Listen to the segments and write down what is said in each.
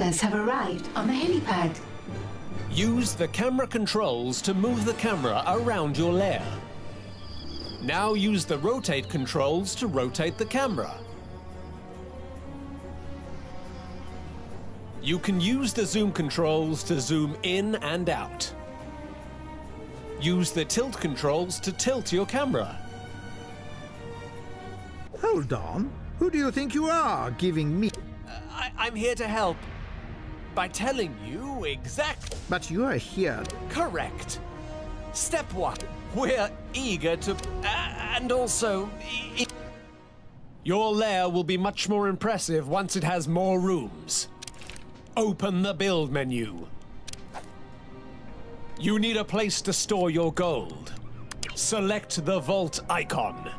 Workers have arrived on the helipad. Use the camera controls to move the camera around your lair. Now use the rotate controls to rotate the camera. You can use the zoom controls to zoom in and out. Use the tilt controls to tilt your camera. Hold on. Who do you think you are, giving me... Uh, I, I'm here to help. By telling you exactly... But you are here... Correct. Step one. We're eager to... Uh, and also... E your lair will be much more impressive once it has more rooms. Open the build menu. You need a place to store your gold. Select the vault icon.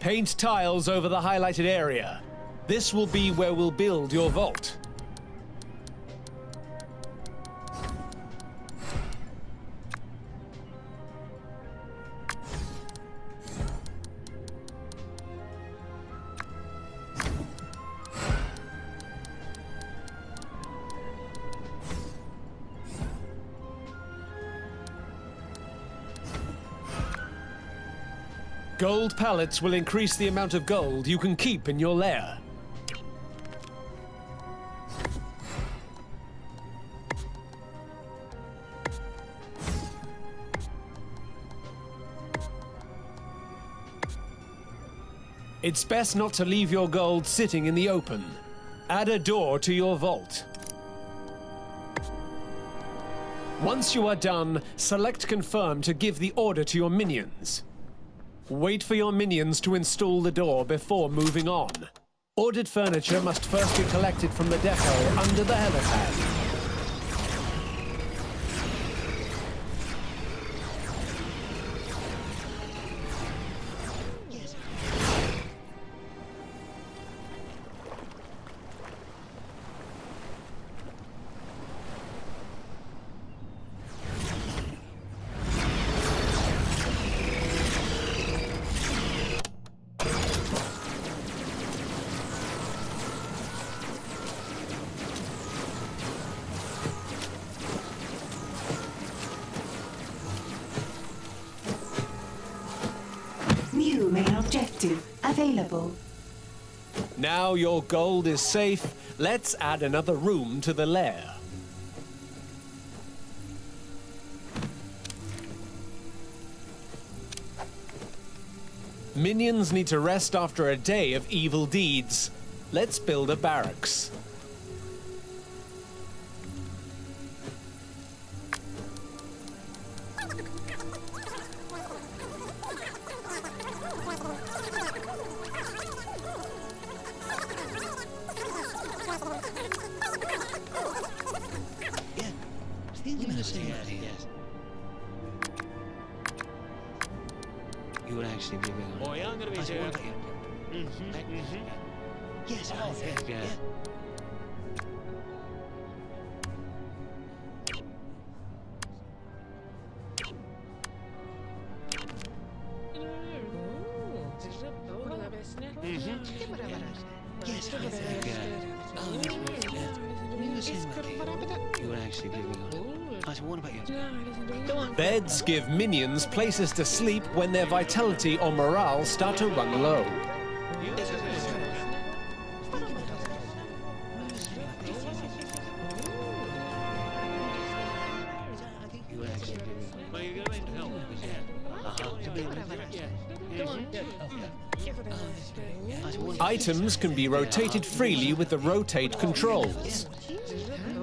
Paint tiles over the highlighted area. This will be where we'll build your vault. Gold pallets will increase the amount of gold you can keep in your lair. It's best not to leave your gold sitting in the open. Add a door to your vault. Once you are done, select Confirm to give the order to your minions. Wait for your minions to install the door before moving on. Ordered furniture must first be collected from the depot under the helipad. Available. Now your gold is safe, let's add another room to the lair. Minions need to rest after a day of evil deeds. Let's build a barracks. To sleep when their vitality or morale start to run low. You would actually be Items can be rotated freely with the rotate controls.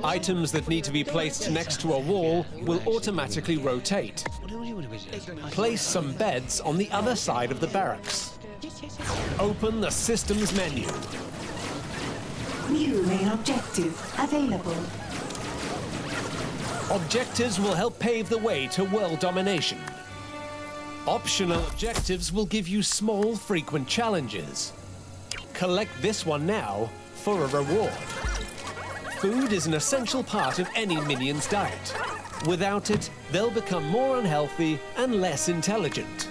Items that need to be placed next to a wall will automatically rotate. Place some beds on the other side of the barracks. Open the systems menu. New main objective available. Objectives will help pave the way to world domination. Optional objectives will give you small, frequent challenges. Collect this one now for a reward. Food is an essential part of any minion's diet. Without it, they'll become more unhealthy and less intelligent.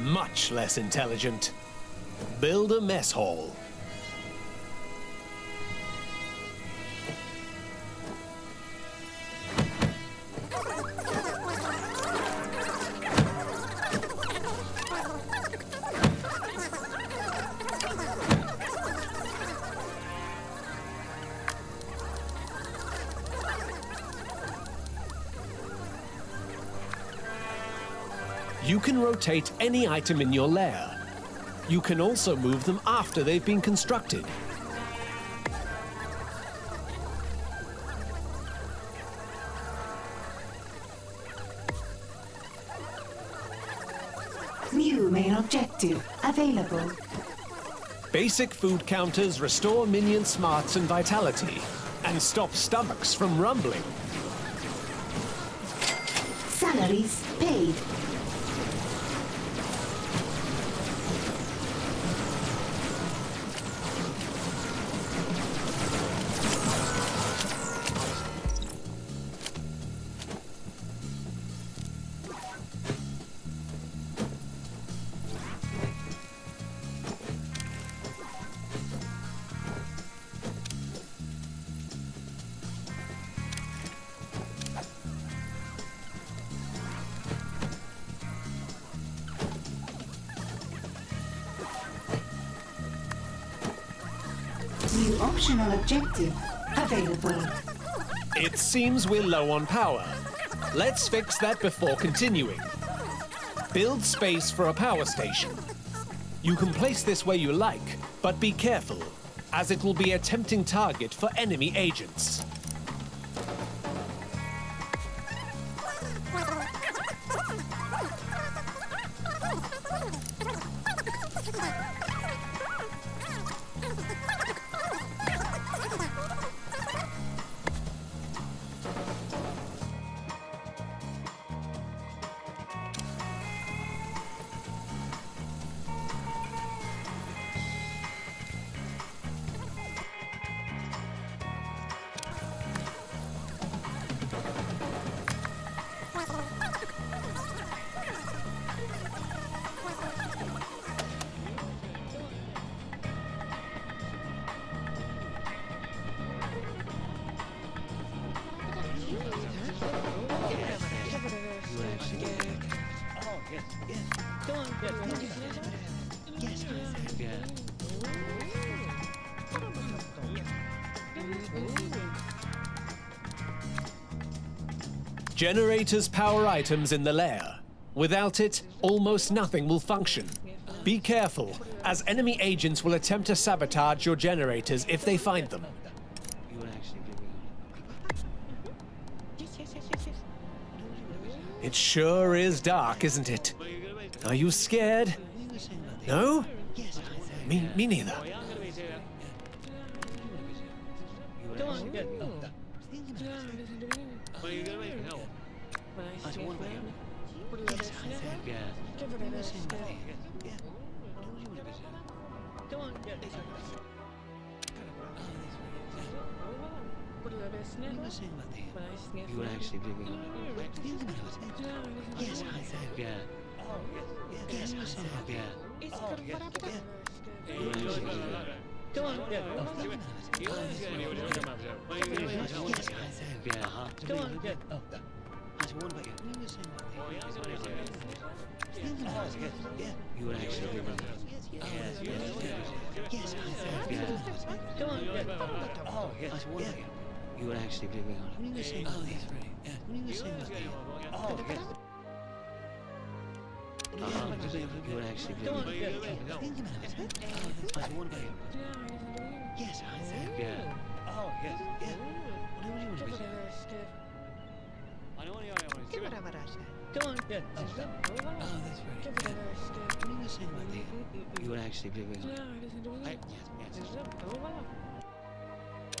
Much less intelligent. Build a mess hall. Rotate any item in your lair. You can also move them after they've been constructed. New main objective available. Basic food counters restore minion smarts and vitality, and stop stomachs from rumbling. Salaries paid. Optional objective available. It seems we're low on power. Let's fix that before continuing. Build space for a power station. You can place this where you like, but be careful, as it will be a tempting target for enemy agents. Generators power items in the lair. Without it, almost nothing will function. Be careful, as enemy agents will attempt to sabotage your generators if they find them. It sure is dark, isn't it? Are you scared? No? Me, me neither. You were. Actually be Yes, I said, yeah. Yes, I said, yeah. You would actually be Yes, I said, yeah. Come on. Oh, I was wondering about you. You. Oh, yeah, yeah. Would actually wrong. Yes, yes, yes. Yes, I said, yeah. Come on, good. Oh, yes, I wondering about you. You would actually be wrong. What are you saying about the... Yeah. What are you saying about the... Oh, yes. Uh-huh. You would actually be wrong. Thinking about it. I was wondering about you. Yes, I said, yeah. Oh, yes, yeah. What do you want to be? Come on, good. Oh. Oh, that's right. Yeah. What are you saying about the... You would actually be wrong. I, yes, yes. I was thinking about it. I was wondering about you. Yes, I said, yeah. Come on, good. Oh, stop. What do you want to be saying? Yes,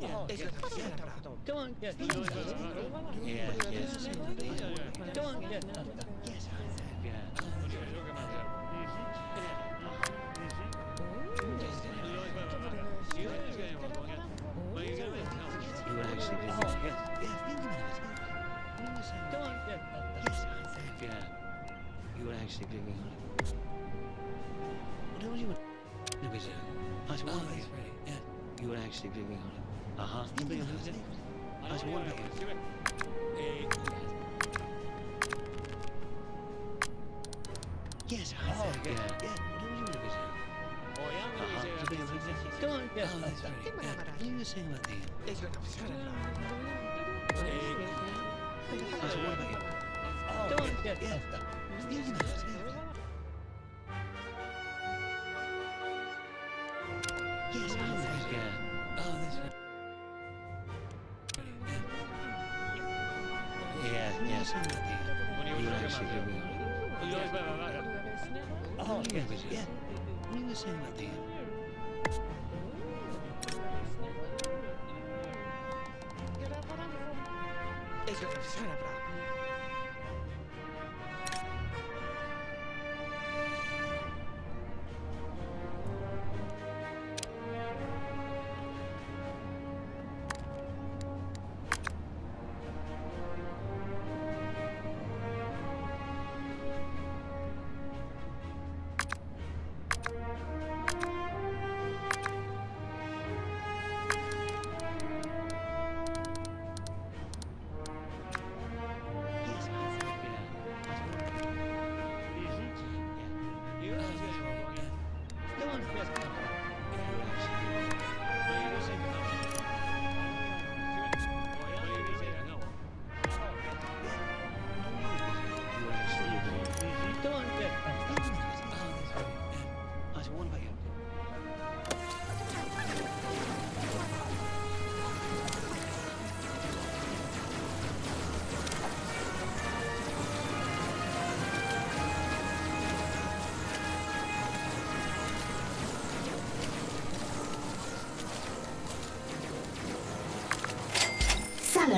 Come on, yeah. Come on, yeah.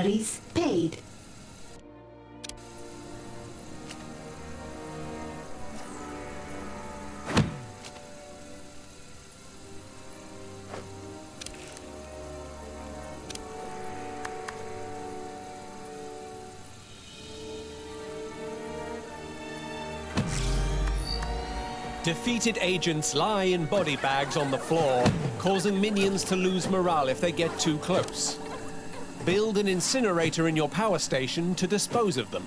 Salaries paid. Defeated agents lie in body bags on the floor, causing minions to lose morale if they get too close. Build an incinerator in your power station to dispose of them.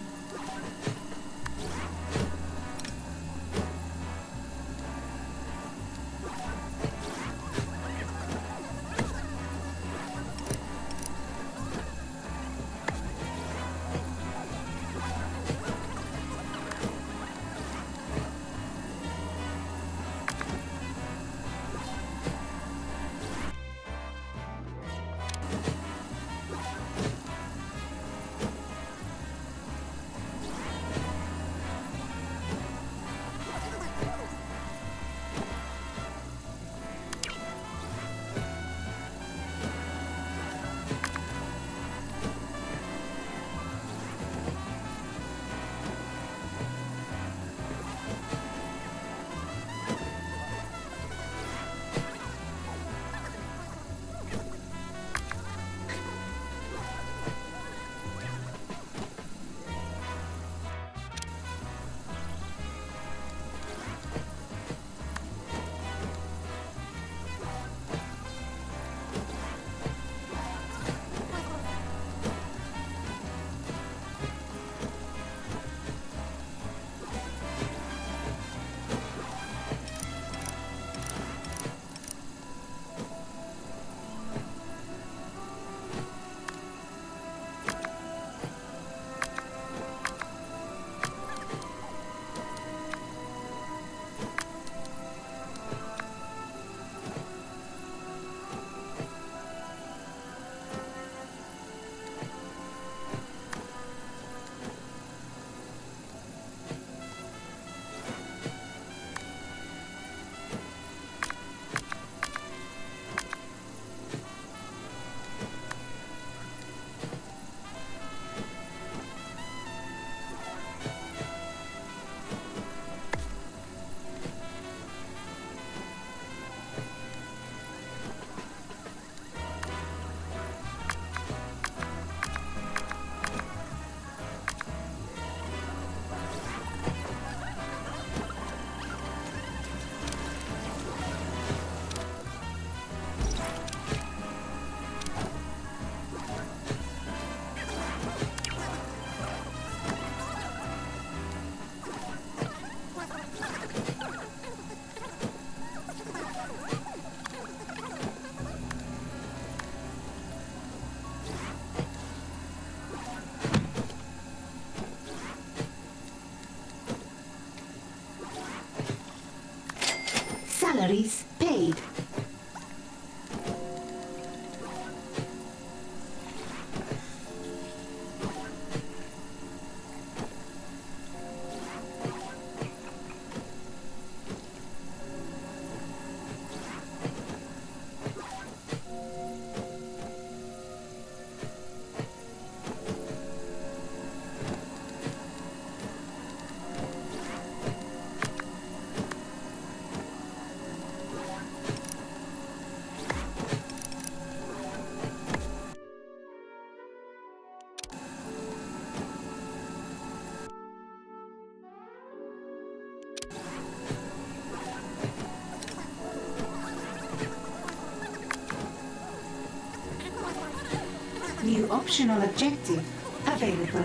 Optional objective available.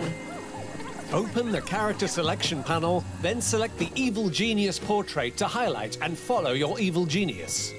Open the character selection panel, then select the Evil Genius portrait to highlight and follow your Evil Genius.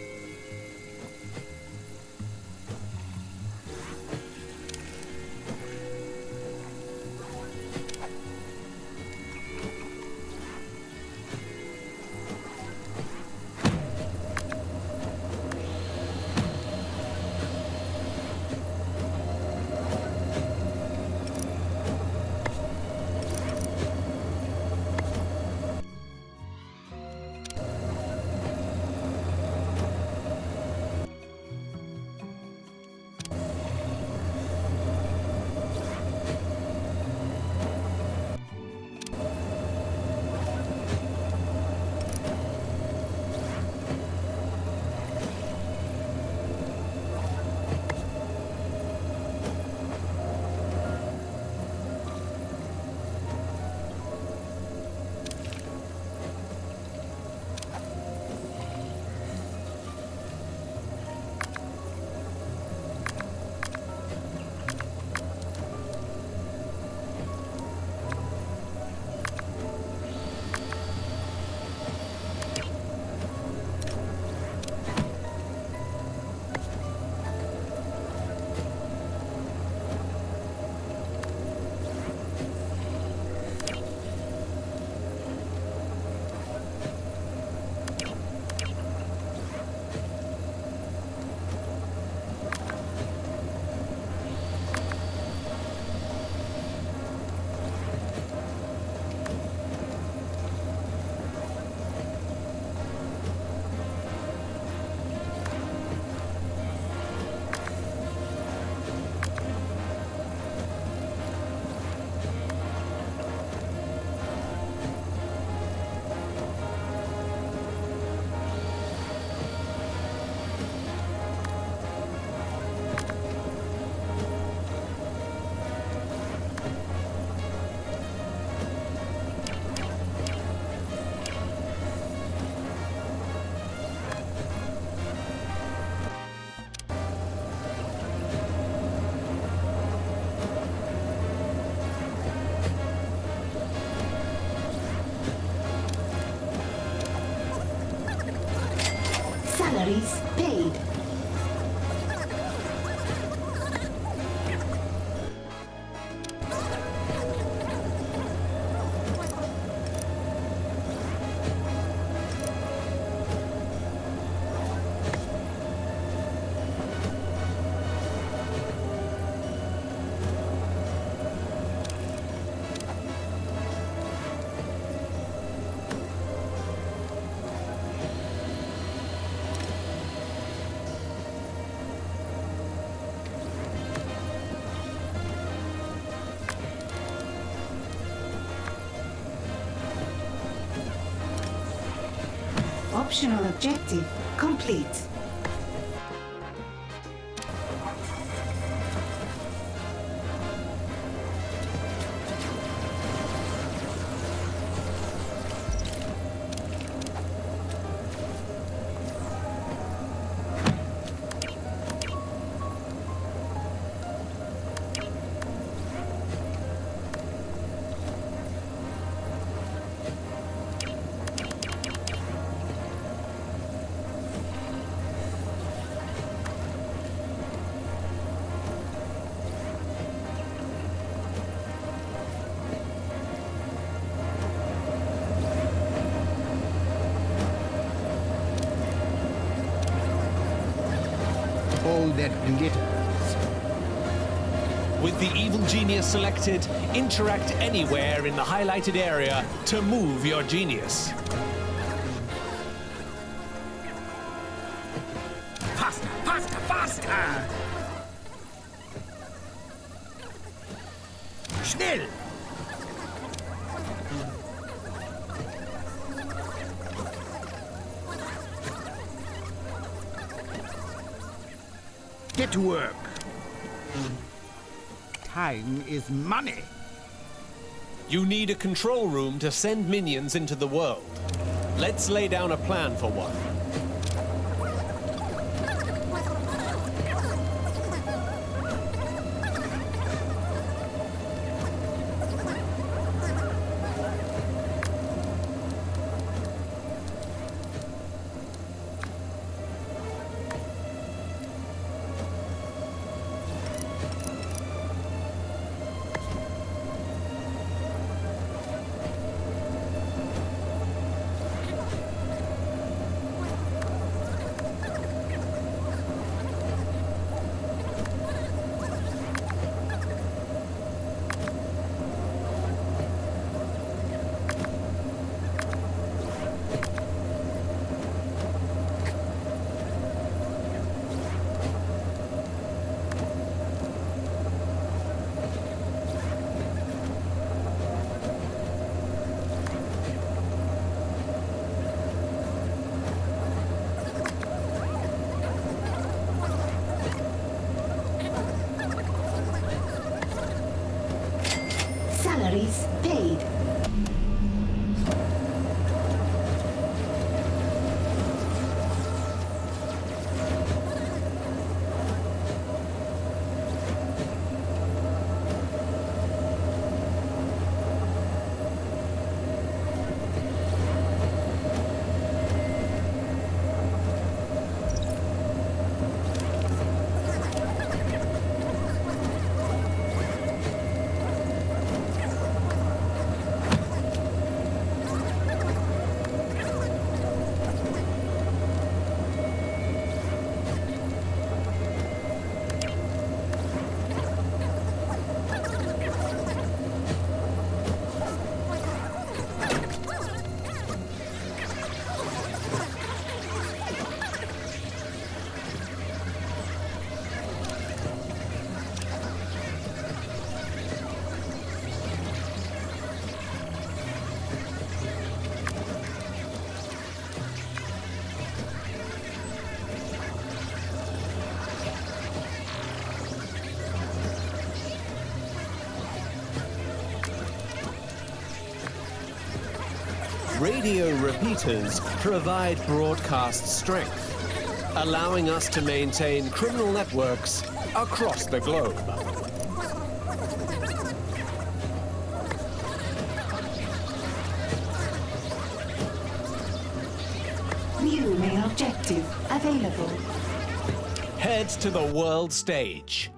Optional objective complete. All that glitters. With the evil genius selected, interact anywhere in the highlighted area to move your genius. Need a control room to send minions into the world. Let's lay down a plan for one. Radio repeaters provide broadcast strength, allowing us to maintain criminal networks across the globe. New main objective available. Head to the world stage.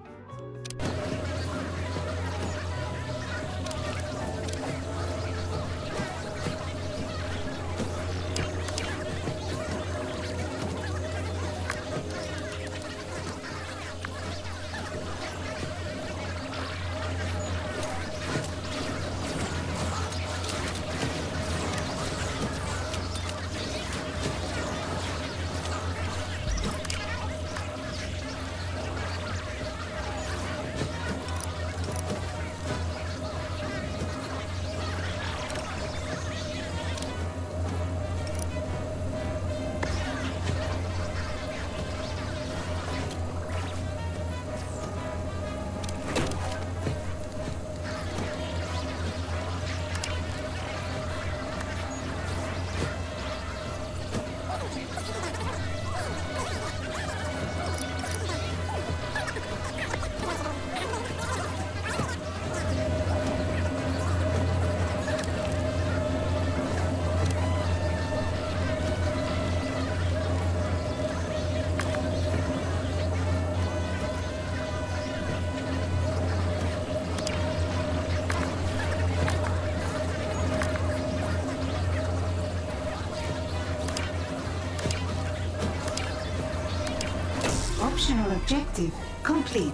Objective complete.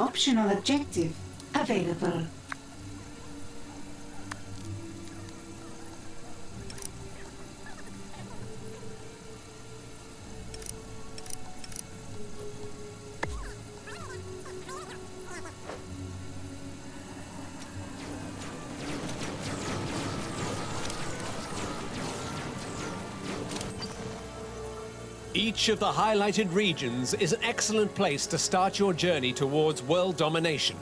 Optional objective available. Each of the highlighted regions is an excellent place to start your journey towards world domination.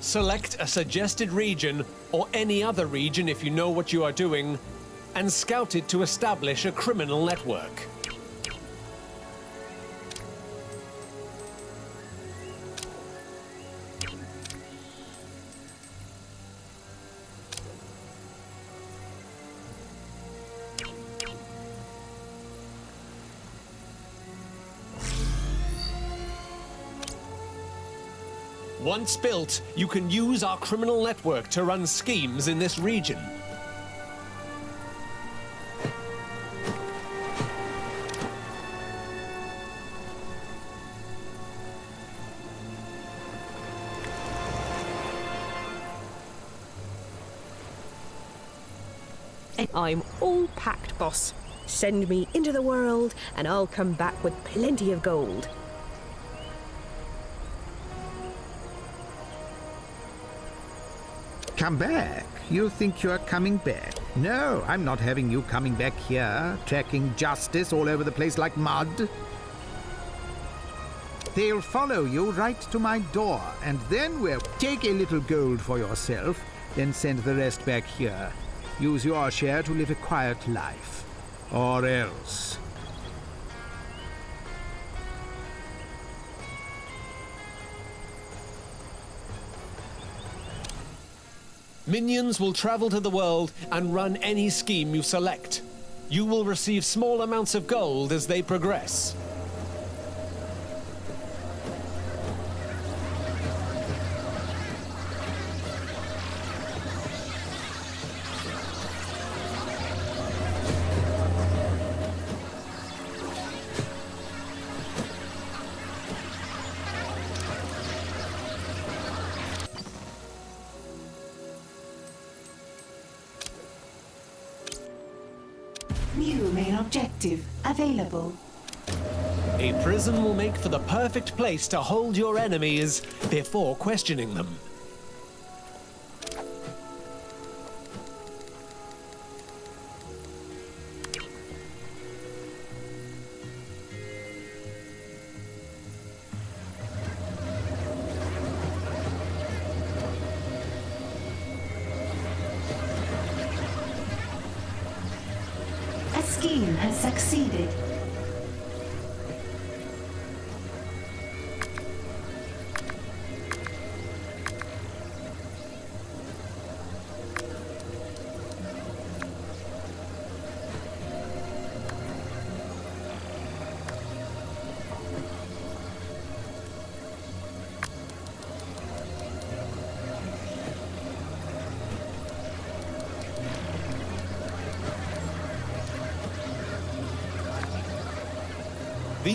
Select a suggested region, or any other region if you know what you are doing, and scout it to establish a criminal network. Once built, you can use our criminal network to run schemes in this region. I'm all packed, boss. Send me into the world, and I'll come back with plenty of gold. Come back? You think you're coming back? No, I'm not having you coming back here, tracking justice all over the place like mud. They'll follow you right to my door, and then we'll take a little gold for yourself, then send the rest back here. Use your share to live a quiet life. Or else. Minions will travel to the world and run any scheme you select. You will receive small amounts of gold as they progress. For the perfect place to hold your enemies before questioning them.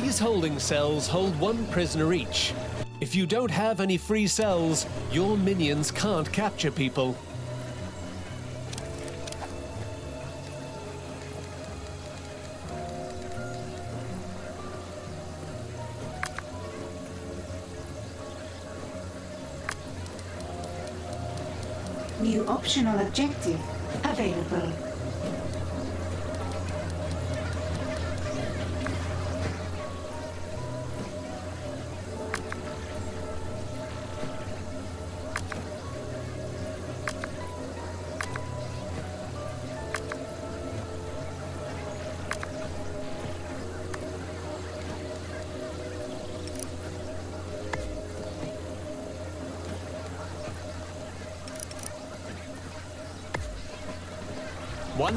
These holding cells hold one prisoner each. If you don't have any free cells, your minions can't capture people. New optional objective available.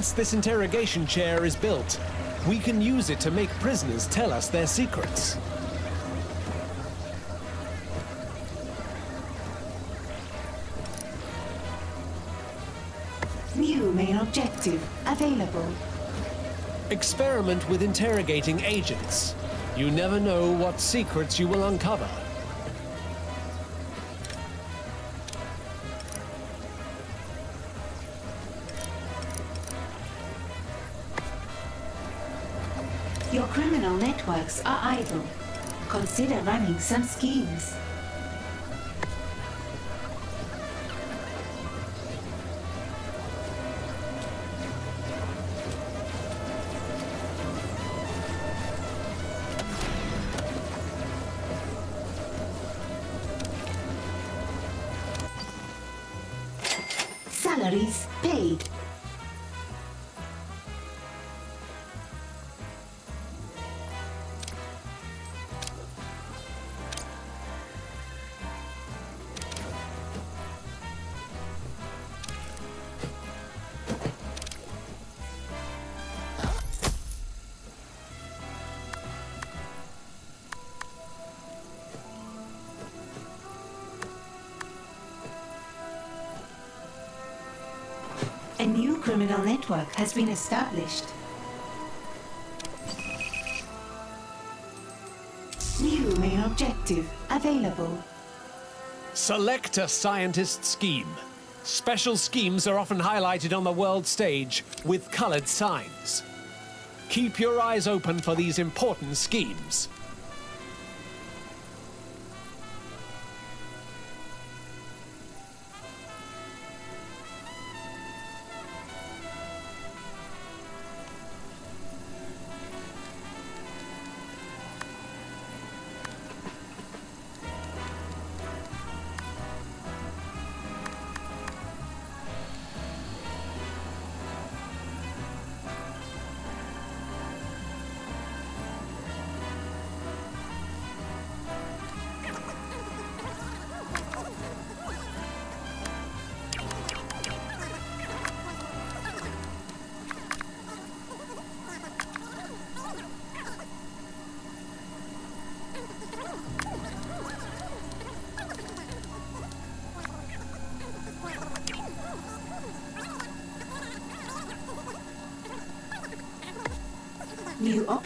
Once this interrogation chair is built, we can use it to make prisoners tell us their secrets. New main objective available. Experiment with interrogating agents. You never know what secrets you will uncover. Networks are idle. Consider running some schemes. New criminal network has been established. New main objective available. Select a scientist scheme. Special schemes are often highlighted on the world stage with colored signs. Keep your eyes open for these important schemes.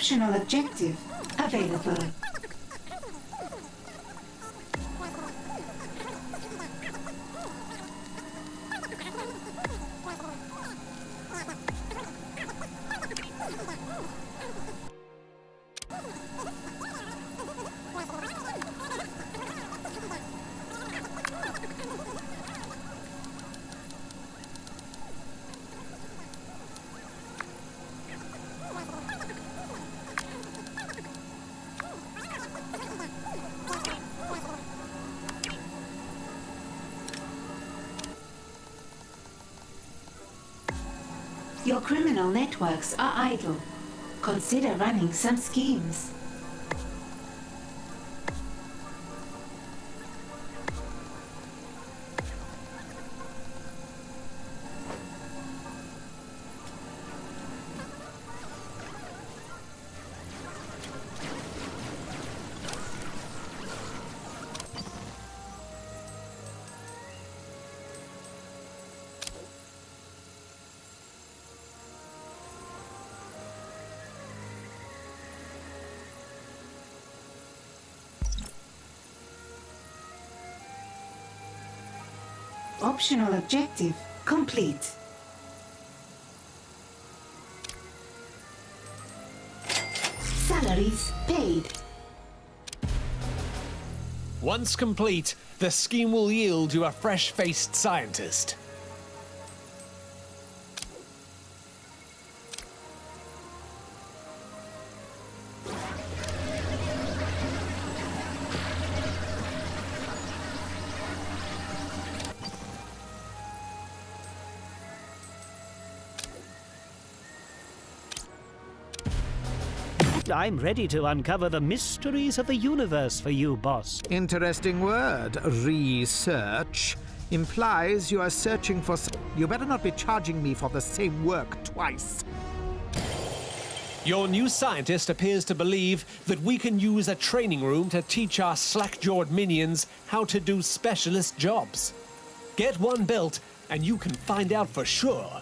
Optional objective available. Your criminal networks are idle. Consider running some schemes. Optional objective complete. Salaries paid. Once complete, the scheme will yield you a fresh-faced scientist. I'm ready to uncover the mysteries of the universe for you, boss. Interesting word. Research implies you are searching for. s- You better not be charging me for the same work twice. Your new scientist appears to believe that we can use a training room to teach our slack-jawed minions how to do specialist jobs. Get one built, and you can find out for sure.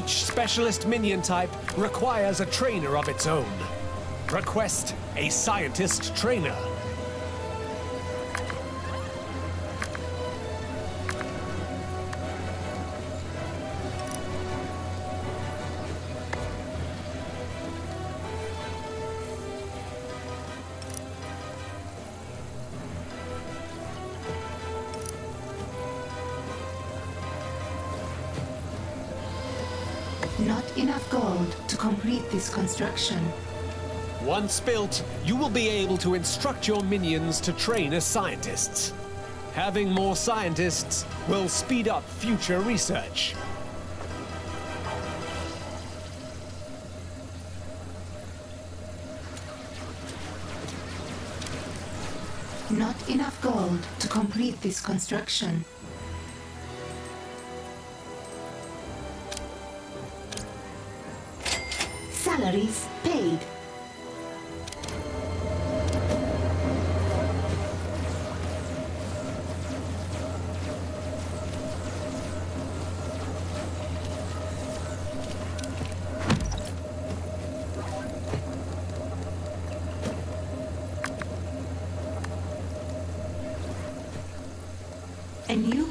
Each specialist minion type requires a trainer of its own. Request a scientist trainer. This construction. Once built, you will be able to instruct your minions to train as scientists. Having more scientists will speed up future research. Not enough gold to complete this construction.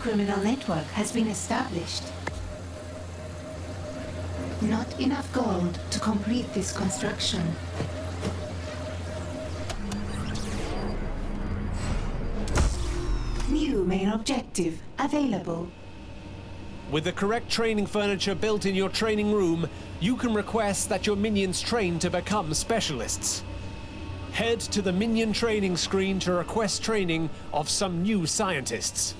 Criminal network has been established. Not enough gold to complete this construction. New main objective available. With the correct training furniture built in your training room, you can request that your minions train to become specialists. Head to the minion training screen to request training of some new scientists.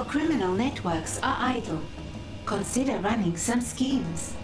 Your criminal networks are idle. Consider running some schemes.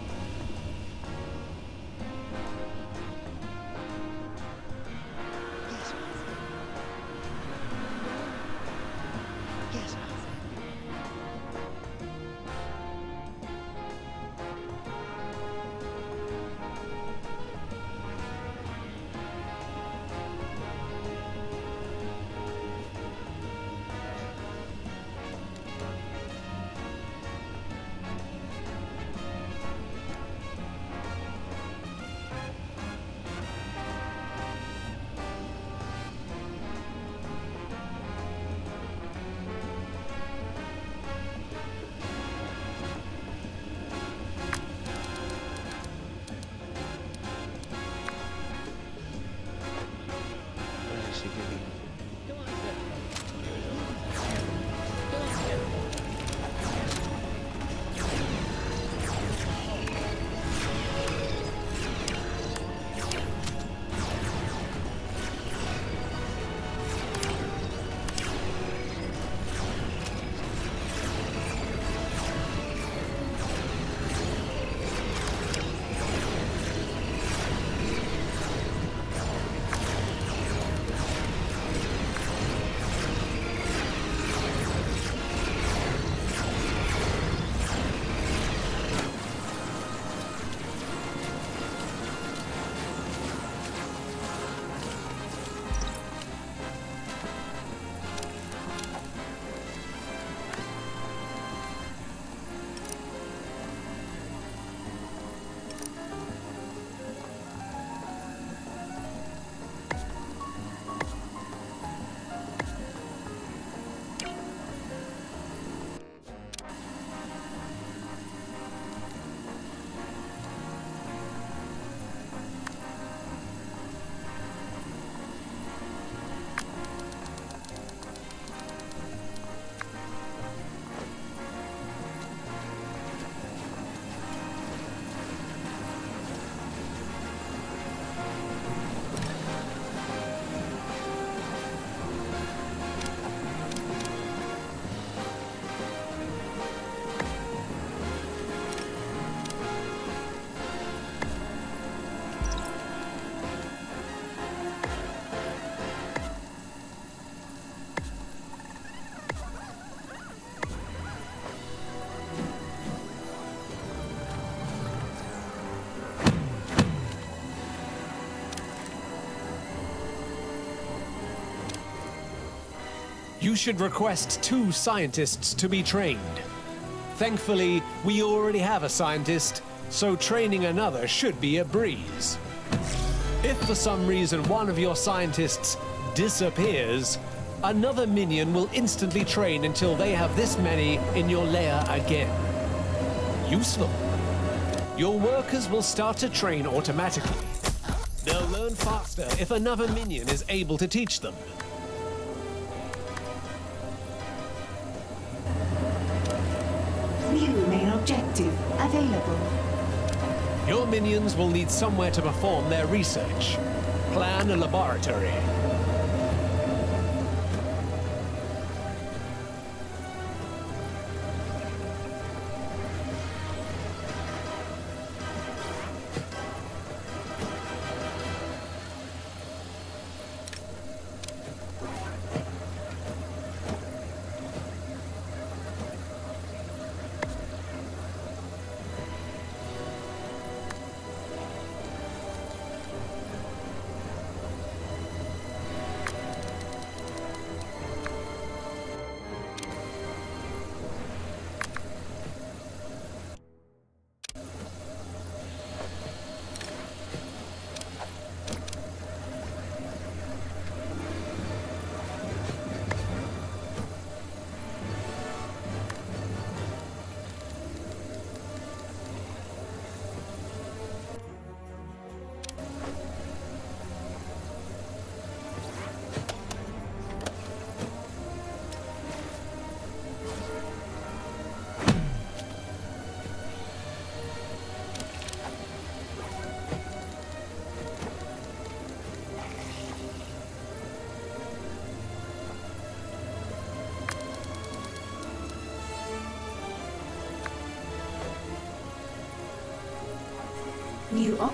Should request two scientists to be trained. Thankfully, we already have a scientist, so training another should be a breeze. If for some reason one of your scientists disappears, another minion will instantly train until they have this many in your lair again. Useful. Your workers will start to train automatically. They'll learn faster if another minion is able to teach them. Objective available. Your minions will need somewhere to perform their research. Plan a laboratory.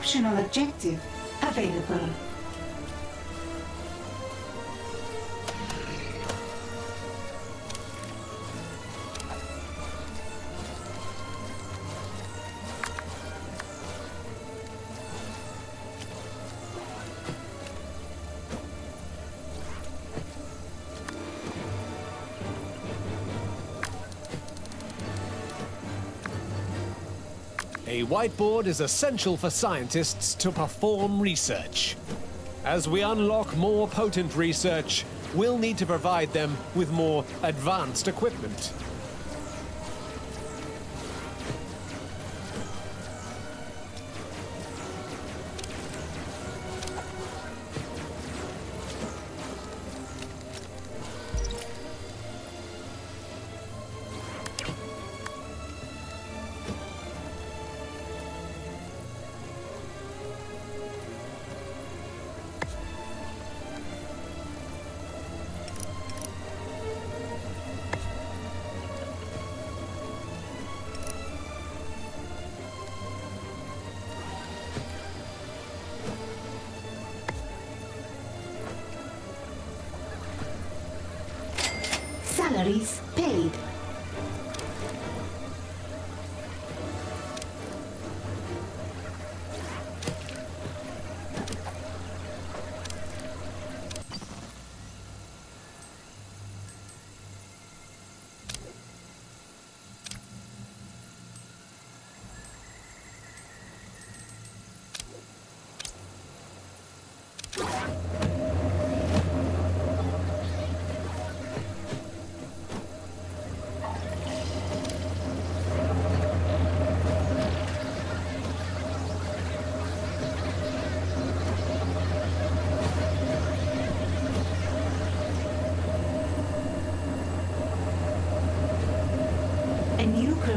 Optional objective available. A whiteboard is essential for scientists to perform research. As we unlock more potent research, we'll need to provide them with more advanced equipment.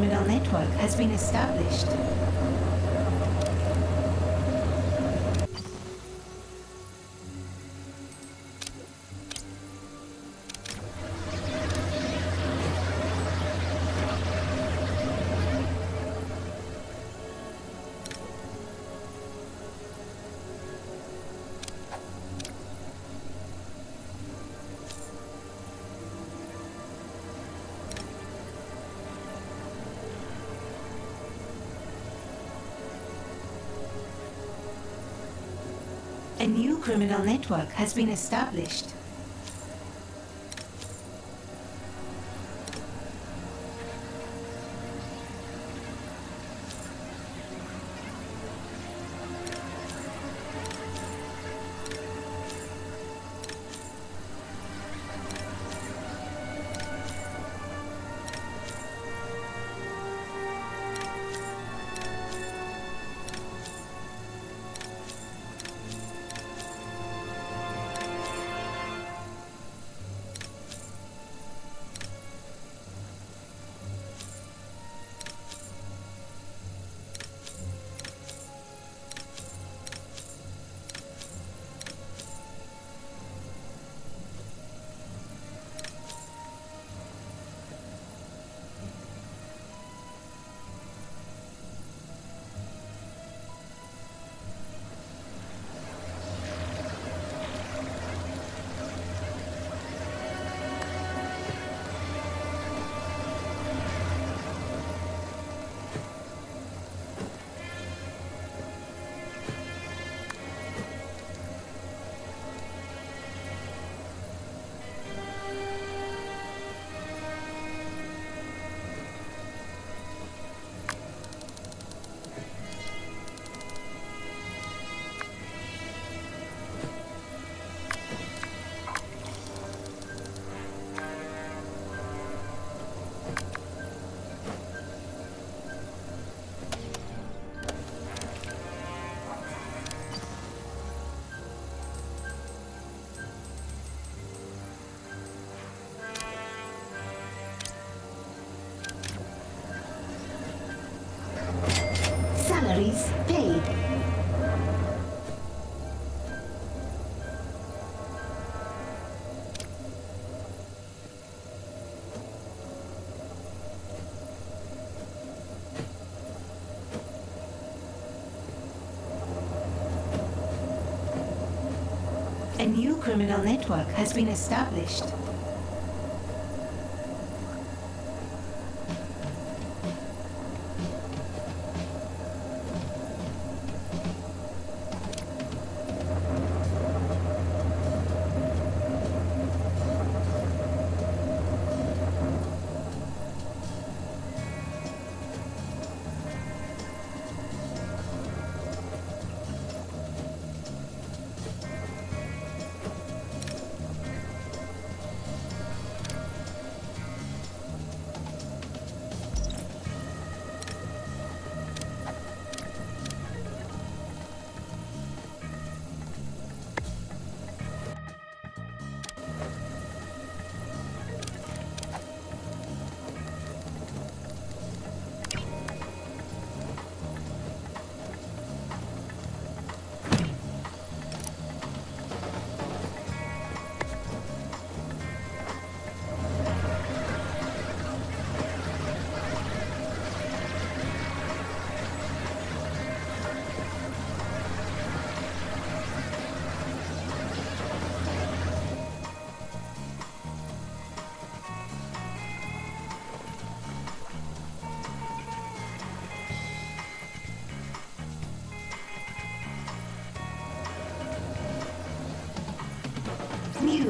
Criminal network has been established. Criminal network has been established. New criminal network has been established.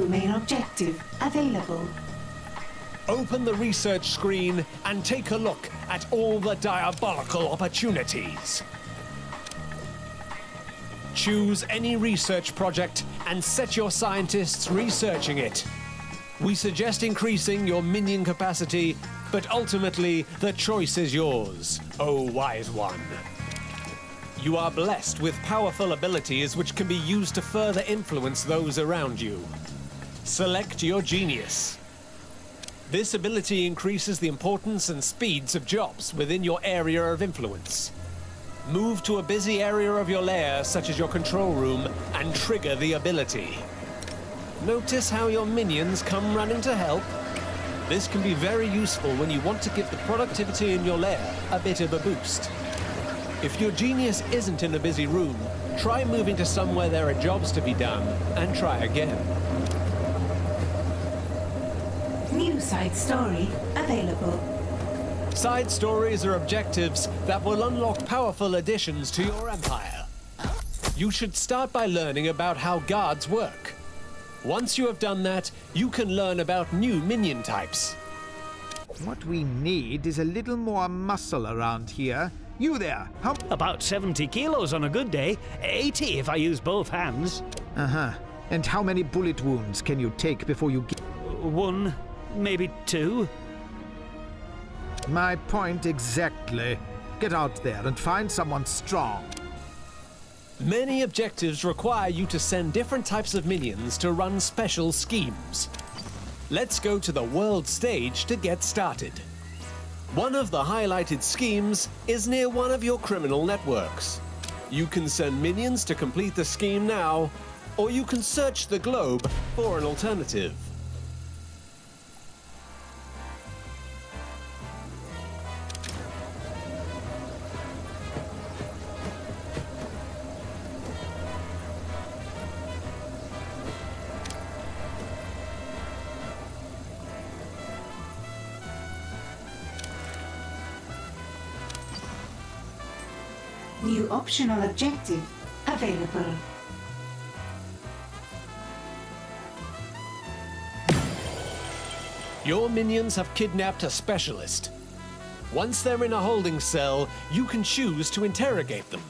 Main objective available. Open the research screen and take a look at all the diabolical opportunities. Choose any research project and set your scientists researching it. We suggest increasing your minion capacity, but ultimately the choice is yours, O wise one. You are blessed with powerful abilities which can be used to further influence those around you. Select your genius. This ability increases the importance and speeds of jobs within your area of influence. Move to a busy area of your lair, such as your control room, and trigger the ability. Notice how your minions come running to help? This can be very useful when you want to give the productivity in your lair a bit of a boost. If your genius isn't in a busy room, try moving to somewhere there are jobs to be done, and try again. New side story available. Side stories are objectives that will unlock powerful additions to your empire. You should start by learning about how guards work. Once you have done that, you can learn about new minion types. What we need is a little more muscle around here. You there, how... About 70 kilos on a good day, 80 if I use both hands. Uh-huh. And how many bullet wounds can you take before you get... One, maybe two. My point exactly. Get out there and find someone strong. Many objectives require you to send different types of minions to run special schemes. Let's go to the world stage to get started. One of the highlighted schemes is near one of your criminal networks. You can send minions to complete the scheme now, or you can search the globe for an alternative. Optional objective available. Your minions have kidnapped a specialist. Once they're in a holding cell, you can choose to interrogate them.